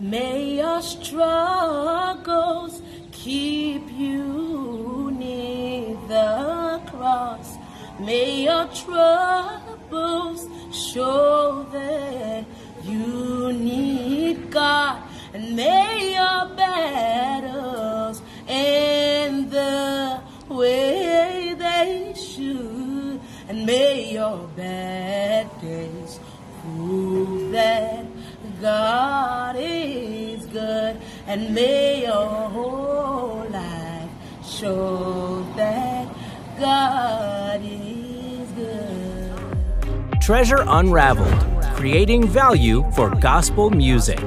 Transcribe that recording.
May your struggles keep you near the cross. May your troubles show that you need God. And may your battles end the way they should. And may your bad days prove that God good. And may your whole life show that God is good. Treasure Unravelled Creating Value for Gospel Music.